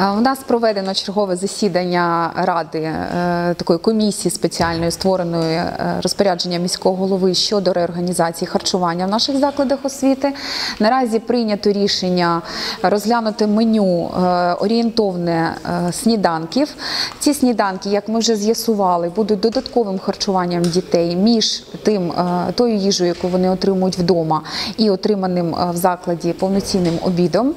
Е, У нас проведено чергове засідання ради е, такої комісії спеціальної, створеної е, розпорядження міського голови щодо реорганізації харчування в наших закладах освіти. Наразі прийнято рішення розглянути меню е, орієнтовне е, сніданків. Ці сніданки, як ми вже з'ясували, будуть додатковим харчуванням дітей між тим е, тою їжею, яку вони отримують вдома, і отриманим е, в закладі повноцінним обідом.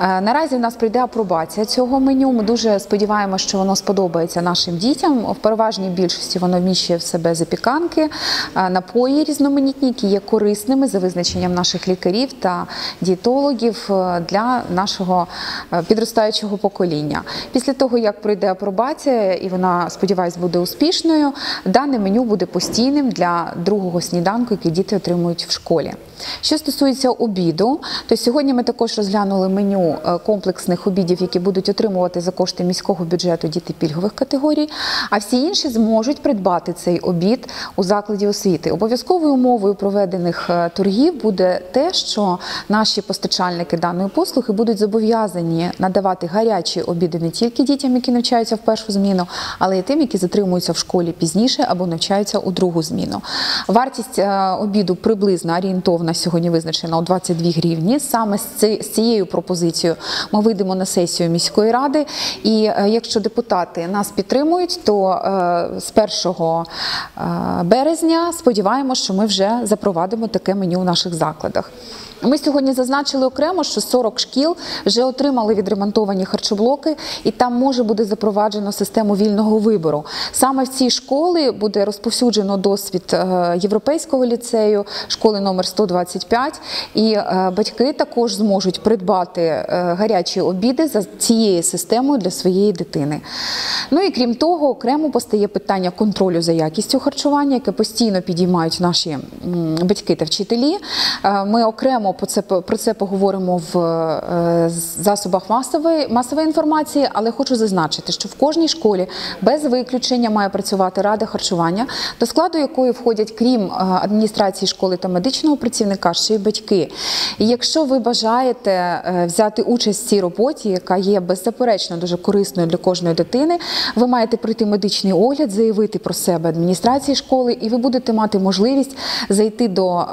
Е, Наразі в нас прийде апробація цього меню. Ми дуже сподіваємося, що воно сподобається нашим дітям. В переважній більшості воно вміщує в себе запіканки, е, напої різноманітні, які є корисними за визначенням наших лікарів та дієтологів е, для нашого е, підростаючого покоління. Після того, як пройде апробація, і вона, сподіваюсь, буде успішною, дане меню буде постійним для другого сніданку, який діти отримують в школі. Що стосується обіду, то сьогодні ми також розглянули меню комплексних обідів, які будуть отримувати за кошти міського бюджету діти пільгових категорій. А всі інші зможуть придбати цей обід у закладі освіти. Обов'язковою умовою проведених е, торгів буде те, що наші постачальники даної послуги будуть зобов'язані надавати гарячі обіди не тільки дітям, які навчаються в першу зміну, але й тим, які затримуються в школі пізніше або навчаються у другу зміну. Вартість е, обіду приблизно орієнтовна сьогодні визначена у 22 гривні. Саме з цією пропозицією ми вийдемо на сесію міської ради. І е, якщо депутати нас підтримують, то е, з 1 е, березня сподіваємося, що ми вже запровадимо таке меню в наших закладах. Ми сьогодні зазначили окремо, що 40 шкіл вже отримали відремонтовані харчоблоки, і там може буде запроваджено систему вільного вибору. Саме в ці школи буде розповсюджено досвід е, європейського ліцею, школи номер 125, і е, батьки також зможуть придбати е, гарячі обіди за цією системою для своєї дитини. Ну і крім того, окремо постає питання контролю за якістю харчування, яке постійно підіймають наші батьки та вчителі. Ми окремо по це про це поговоримо в е, засобах масової масової інформації, але хочу зазначити, що в кожній школі без виключення має працювати рада харчування, до складу якої входять, крім е, адміністрації школи та медичного працівника, ще й батьки. І якщо ви бажаєте е, взяти участь в цій роботі, яка є беззаперечно дуже корисною для кожної дитини, ви маєте пройти медичний огляд, заявити про себе адміністрації школи, і ви будете мати можливість зайти до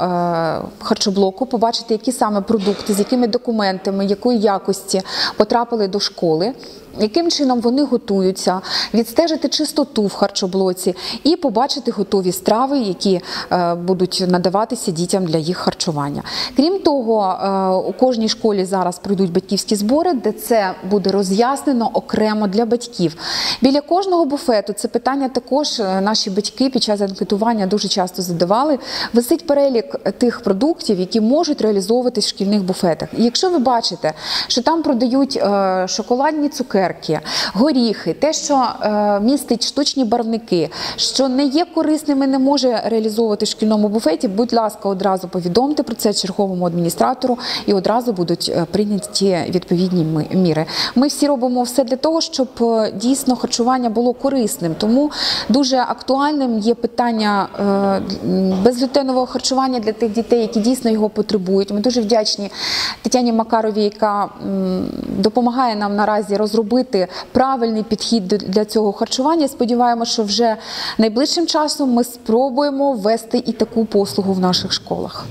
харчоблоку, побачити, які саме продукти, з якими документами, якої якості потрапили до школи. Яким чином вони готуються, відстежити чистоту в харчоблоці і побачити готові страви, які е, будуть надаватися дітям для їх харчування. Крім того, е, у кожній школі зараз пройдуть батьківські збори, де це буде роз'яснено окремо для батьків. Біля кожного буфету це питання також е, наші батьки під час анкетування дуже часто задавали. Висить перелік тих продуктів, які можуть реалізовуватись в шкільних буфетах. І якщо ви бачите, що там продають е, шоколадні цукерки, горіхи, те, що е, містить штучні барвники, що не є корисним і не може реалізовувати в шкільному буфеті, будь ласка, одразу повідомте про це черговому адміністратору і одразу будуть е, прийняті відповідні міри. Ми всі робимо все для того, щоб дійсно харчування було корисним. Тому дуже актуальним є питання м, безглютенового харчування для тих дітей, які дійсно його потребують. Ми дуже вдячні Тетяні Макаровій, яка допомагає нам наразі розробити правильний підхід для цього харчування. Сподіваємося, що вже найближчим часом ми спробуємо ввести і таку послугу в наших школах.